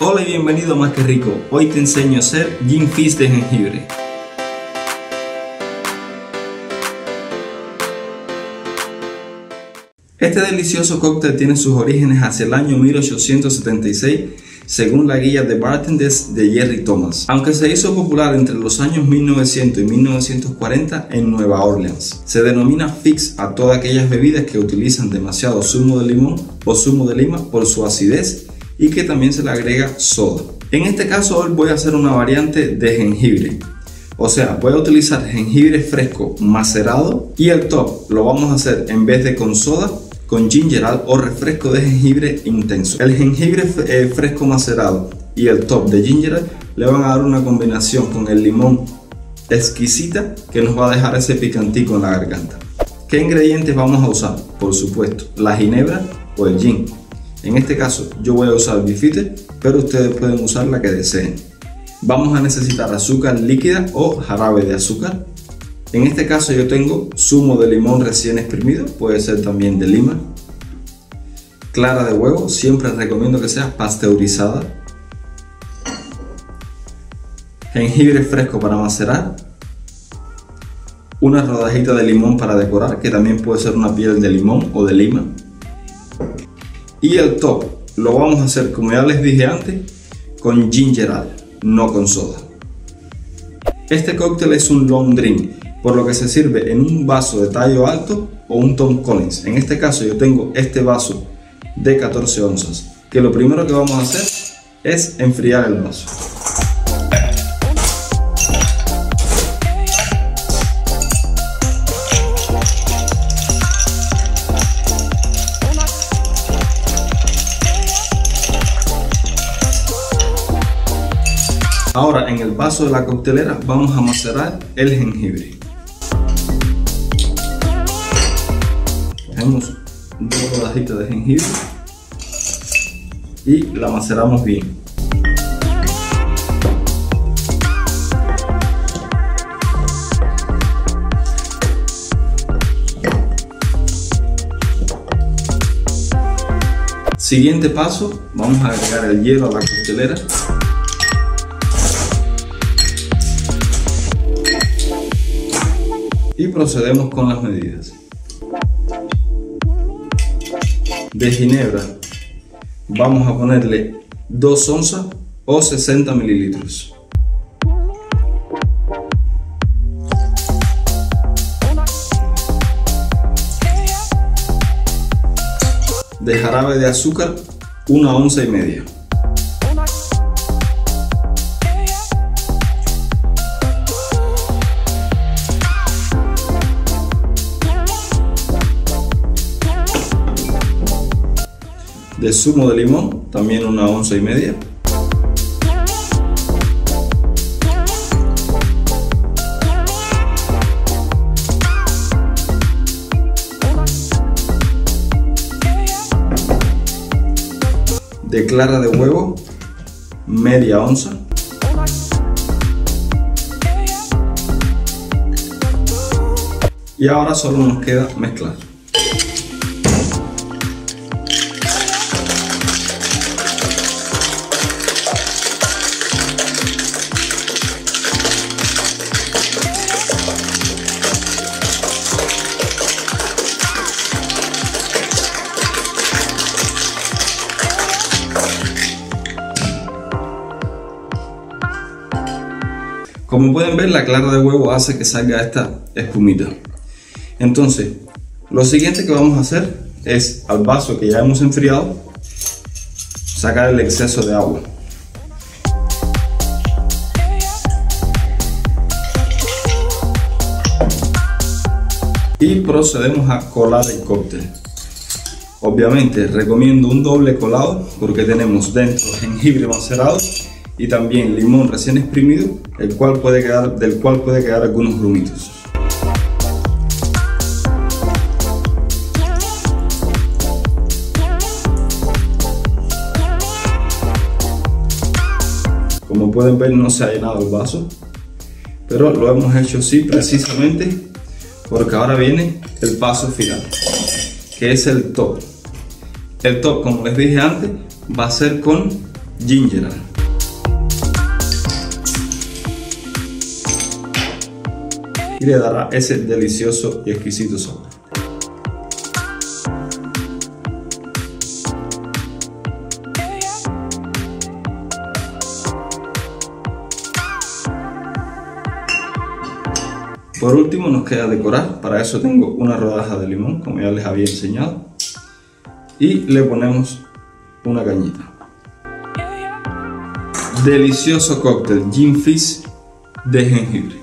Hola y bienvenido a Más que Rico. Hoy te enseño a hacer Gin Fizz de jengibre. Este delicioso cóctel tiene sus orígenes hacia el año 1876 según la guía de bartenders de Jerry Thomas, aunque se hizo popular entre los años 1900 y 1940 en Nueva Orleans. Se denomina fix a todas aquellas bebidas que utilizan demasiado zumo de limón o zumo de lima por su acidez y que también se le agrega soda. En este caso hoy voy a hacer una variante de jengibre. O sea, voy a utilizar jengibre fresco macerado y el top lo vamos a hacer en vez de con soda con ginger ale o refresco de jengibre intenso. El jengibre eh, fresco macerado y el top de ginger ale le van a dar una combinación con el limón exquisita que nos va a dejar ese picantico en la garganta. ¿Qué ingredientes vamos a usar? Por supuesto, la ginebra o el gin. En este caso yo voy a usar bifitter, pero ustedes pueden usar la que deseen. Vamos a necesitar azúcar líquida o jarabe de azúcar, en este caso yo tengo zumo de limón recién exprimido, puede ser también de lima. Clara de huevo, siempre recomiendo que sea pasteurizada. Jengibre fresco para macerar. Una rodajita de limón para decorar, que también puede ser una piel de limón o de lima. Y el top lo vamos a hacer, como ya les dije antes, con ginger ale, no con soda. Este cóctel es un long drink por lo que se sirve en un vaso de tallo alto o un Tom Collins. En este caso yo tengo este vaso de 14 onzas, que lo primero que vamos a hacer es enfriar el vaso. Ahora en el vaso de la coctelera vamos a macerar el jengibre. Tenemos dos rodajitas de jengibre y la maceramos bien. Siguiente paso, vamos a agregar el hielo a la coctelera procedemos con las medidas. De ginebra vamos a ponerle 2 onzas o 60 mililitros. De jarabe de azúcar, una onza y media. De zumo de limón, también una onza y media. De clara de huevo, media onza. Y ahora solo nos queda mezclar. Como pueden ver, la clara de huevo hace que salga esta espumita. Entonces, lo siguiente que vamos a hacer es al vaso que ya hemos enfriado, sacar el exceso de agua. Y procedemos a colar el cóctel. Obviamente recomiendo un doble colado porque tenemos dentro jengibre macerado y también limón recién exprimido, el cual puede quedar, del cual puede quedar algunos grumitos. Como pueden ver no se ha llenado el vaso, pero lo hemos hecho así precisamente porque ahora viene el paso final, que es el top. El top, como les dije antes, va a ser con ginger ale. Y le dará ese delicioso y exquisito sabor. Por último nos queda decorar, para eso tengo una rodaja de limón, como ya les había enseñado, y le ponemos una cañita. Delicioso cóctel Gin Fizz de jengibre.